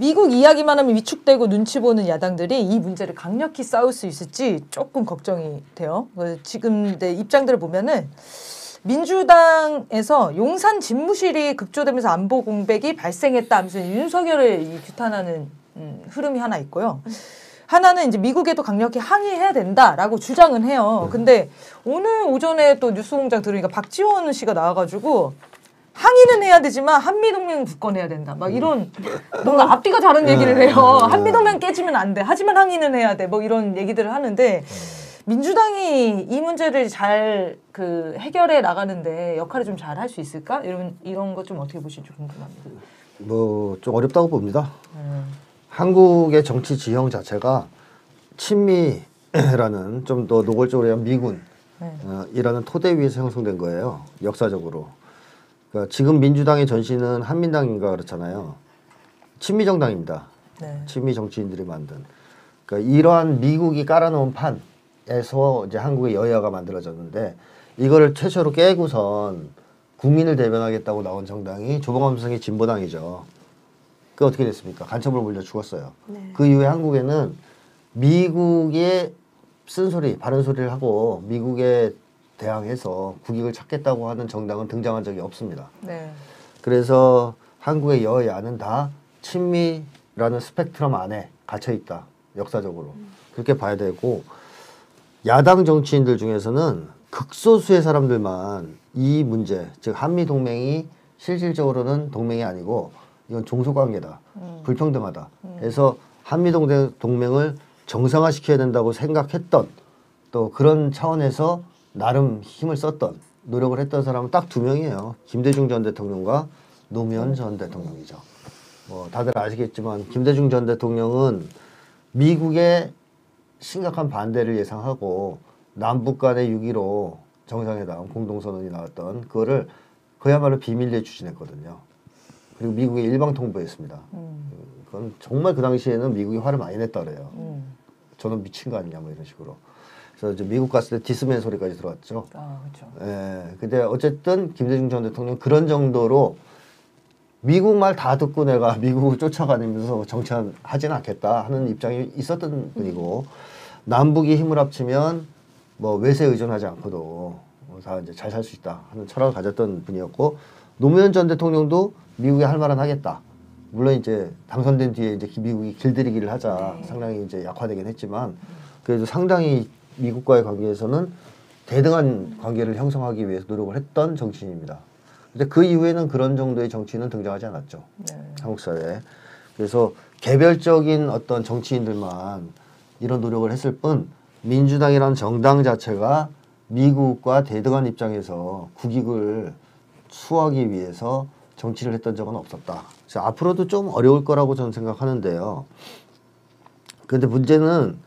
미국 이야기만 하면 위축되고 눈치 보는 야당들이 이 문제를 강력히 싸울 수 있을지 조금 걱정이 돼요. 지금 내 입장들을 보면은 민주당에서 용산 집무실이 급조되면서 안보 공백이 발생했다 하면서 윤석열을 규탄하는 음, 흐름이 하나 있고요. 하나는 이제 미국에도 강력히 항의해야 된다라고 주장은 해요. 근데 오늘 오전에 또 뉴스 공장 들으니까 박지원 씨가 나와가지고 항의는 해야 되지만 한미동맹 굳건해야 된다. 막 이런 뭔가 앞뒤가 다른 얘기를 해요. 한미동맹 깨지면 안 돼. 하지만 항의는 해야 돼. 뭐 이런 얘기들을 하는데 민주당이 이 문제를 잘 그 해결해 나가는데 역할을 좀 잘 할 수 있을까? 이런 이런 것 좀 어떻게 보실지 궁금합니다. 뭐 좀 어렵다고 봅니다. 음. 한국의 정치 지형 자체가 친미라는 좀 더 노골적으로 한 미군 네. 어, 이라는 토대 위에서 형성된 거예요. 역사적으로. 그러니까 지금 민주당의 전신은 한민당인가 그렇잖아요. 친미 정당입니다. 네. 친미 정치인들이 만든. 그러니까 이러한 미국이 깔아놓은 판에서 이제 한국의 여야가 만들어졌는데 이거를 최초로 깨고선 국민을 대변하겠다고 나온 정당이 조봉암성의 진보당이죠. 그 어떻게 됐습니까? 간첩을 물려 죽었어요. 네. 그 이후에 한국에는 미국의 쓴소리, 바른 소리를 하고 미국에 대항해서 국익을 찾겠다고 하는 정당은 등장한 적이 없습니다. 네. 그래서 한국의 여야는 다 친미라는 스펙트럼 안에 갇혀 있다. 역사적으로. 음. 그렇게 봐야 되고 야당 정치인들 중에서는 극소수의 사람들만 이 문제, 즉 한미 동맹이 실질적으로는 동맹이 아니고 이건 종속관계다, 음. 불평등하다. 음. 해서 한미 동맹을 정상화시켜야 된다고 생각했던 또 그런 차원에서 나름 힘을 썼던 노력을 했던 사람은 딱 두 명이에요. 김대중 전 대통령과 노무현 전 대통령이죠. 뭐 다들 아시겠지만 김대중 전 대통령은 미국의 심각한 반대를 예상하고 남북 간의 6.15 정상회담 공동선언이 나왔던 그거를 그야말로 비밀리에 추진했거든요. 그리고 미국에 일방 통보했습니다. 음. 그건 정말 그 당시에는 미국이 화를 많이 냈다 그래요. 음. 저는 미친 거 아니냐 뭐 이런 식으로. 그래서 이제 미국 갔을 때 디스맨 소리까지 들어왔죠. 아, 그렇죠. 예. 근데 어쨌든 김대중 전 대통령 그런 정도로 미국 말 다 듣고 내가 미국을 쫓아다니면서 정치하지는 않겠다 하는 입장이 있었던 분이고 남북이 힘을 합치면 뭐 외세 의존하지 않고도 다 이제 잘 살 수 있다 하는 철학을 가졌던 분이었고 노무현 전 대통령도 미국에 할 말은 하겠다. 물론 이제 당선된 뒤에 이제 미국이 길들이기를 하자 네. 상당히 이제 약화되긴 했지만 그래도 상당히 미국과의 관계에서는 대등한 관계를 형성하기 위해서 노력을 했던 정치인입니다. 근데 그 이후에는 그런 정도의 정치인은 등장하지 않았죠. 네. 한국 사회에. 그래서 개별적인 어떤 정치인들만 이런 노력을 했을 뿐 민주당이라는 정당 자체가 미국과 대등한 입장에서 국익을 수하기 위해서 정치를 했던 적은 없었다. 그래서 앞으로도 좀 어려울 거라고 저는 생각하는데요. 그런데 문제는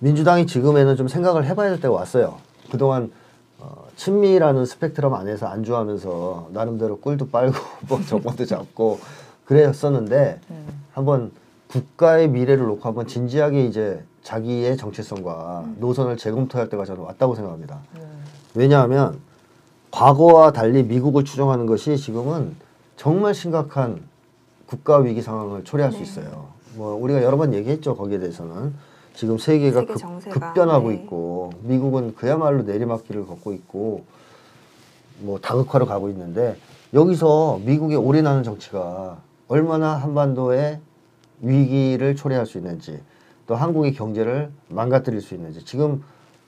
민주당이 지금에는 좀 생각을 해봐야 될 때가 왔어요. 그동안 어, 친미라는 스펙트럼 안에서 안주하면서 나름대로 꿀도 빨고 뭐 정권도 잡고 그랬었는데 음. 한번 국가의 미래를 놓고 한번 진지하게 이제 자기의 정체성과 음. 노선을 재검토할 때가 저는 왔다고 생각합니다. 음. 왜냐하면 과거와 달리 미국을 추종하는 것이 지금은 정말 심각한 국가 위기 상황을 초래할 네. 수 있어요. 뭐 우리가 여러 번 얘기했죠 거기에 대해서는 지금 세계가 세계 급, 급변하고 네. 있고 미국은 그야말로 내리막길을 걷고 있고 뭐 다극화로 가고 있는데 여기서 미국의 올인하는 정치가 얼마나 한반도의 위기를 초래할 수 있는지 또 한국의 경제를 망가뜨릴 수 있는지 지금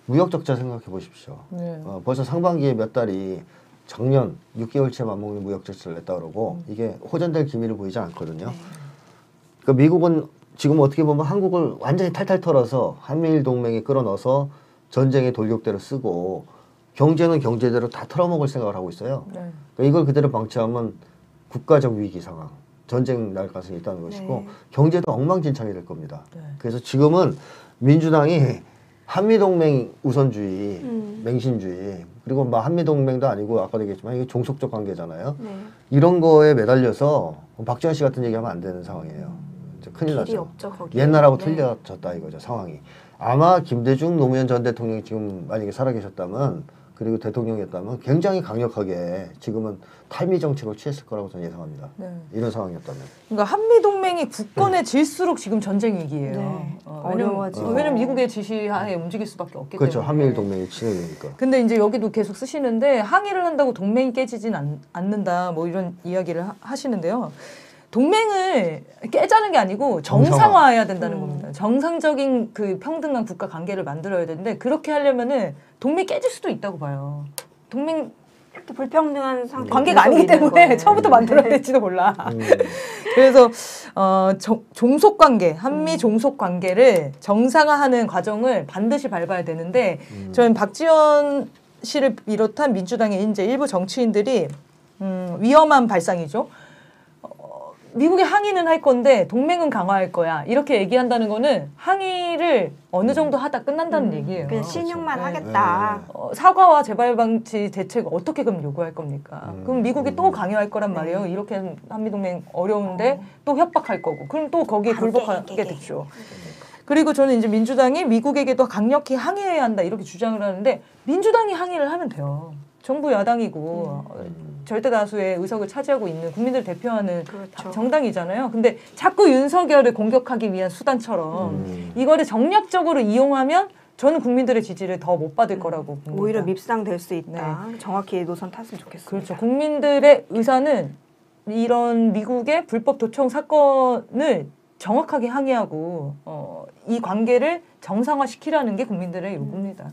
무역 적자 생각해 보십시오. 네. 어, 벌써 상반기에 몇 달이 작년 6개월째 맞먹는 무역 적자를 냈다 그러고 음. 이게 호전될 기미를 보이지 않거든요. 네. 그러니까 미국은 지금 어떻게 보면 한국을 완전히 탈탈 털어서 한미일 동맹에 끌어넣어서 전쟁의 돌격대로 쓰고 경제는 경제대로 다 털어먹을 생각을 하고 있어요. 네. 그러니까 이걸 그대로 방치하면 국가적 위기 상황, 전쟁 날 가능성이 있다는 것이고 네. 경제도 엉망진창이 될 겁니다. 네. 그래서 지금은 민주당이 한미동맹 우선주의, 음. 맹신주의, 그리고 뭐 한미동맹도 아니고 아까도 얘기했지만 이게 종속적 관계잖아요. 네. 이런 거에 매달려서 박지원 씨 같은 얘기하면 안 되는 상황이에요. 큰일 나죠. 없죠, 옛날하고 네. 틀려졌다 이거죠 상황이. 아마 김대중 노무현 전 대통령이 지금 만약에 살아계셨다면 그리고 대통령이었다면 굉장히 강력하게 지금은 탈미 정책을 취했을 거라고 저는 예상합니다. 네. 이런 상황이었다면. 그러니까 한미 동맹이 굳건해 질수록 지금 전쟁 위기예요. 네. 어, 왜냐면, 어려워지고. 어, 왜냐면 미국의 지시하에 움직일 수밖에 없기 그렇죠. 때문에. 한미일 동맹이 친해지니까. 근데 이제 여기도 계속 쓰시는데 항의를 한다고 동맹이 깨지진 않, 않는다 뭐 이런 이야기를 하, 하시는데요. 동맹을 깨자는 게 아니고 정상화해야 된다는 음. 겁니다. 정상적인 그 평등한 국가 관계를 만들어야 되는데 그렇게 하려면은 동맹 깨질 수도 있다고 봐요. 동맹 또 불평등한 상태 관계가 아니기 때문에 처음부터 네. 만들어야 될지도 몰라. 음, 그래서 어, 정- 종속 관계, 음. 한미 종속 관계를 정상화하는 과정을 반드시 밟아야 되는데 음. 저는 박지원 씨를 비롯한 민주당의 이제 일부 정치인들이 음, 위험한 발상이죠. 어, 미국에 항의는 할 건데 동맹은 강화할 거야 이렇게 얘기한다는 거는 항의를 어느 정도 하다 끝난다는 얘기예요. 음. 그냥 신용만 네. 하겠다. 어, 사과와 재발 방지 대책을 어떻게 그럼 요구할 겁니까? 음. 그럼 미국이 또 강요할 거란 말이에요. 이렇게 한미 동맹 어려운데 또 협박할 거고. 그럼 또 거기에 굴복하게. 됐죠. 그리고 저는 이제 민주당이 미국에게도 강력히 항의해야 한다 이렇게 주장을 하는데 민주당이 항의를 하면 돼요. 정부 야당이고 어, 절대 다수의 의석을 차지하고 있는 국민들 대표하는 그렇죠. 정당이잖아요. 근데 자꾸 윤석열을 공격하기 위한 수단처럼 음. 이거를 정략적으로 이용하면 저는 국민들의 지지를 더 못 받을 거라고 봅니다. 음. 오히려 밉상될 수 있다. 정확히 노선 탔으면 좋겠습니다. 그렇죠. 국민들의 의사는 이런 미국의 불법 도청 사건을 정확하게 항의하고 어, 이 관계를 정상화시키라는 게 국민들의 요구입니다.